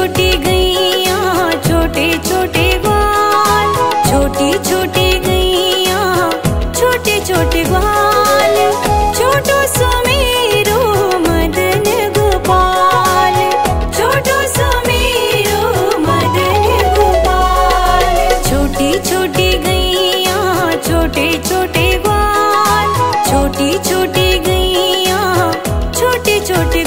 छोटी गैया, छोटे छोटे ग्वाल छोटी छोटी गैया, छोटे छोटे ग्वाल छोटो सुमेरो मदन गोपाल, छोटो सुमेरो मदन गोपाल, छोटी छोटी गैया, छोटे छोटे बाल, छोटी छोटी गैया, छोटे छोटे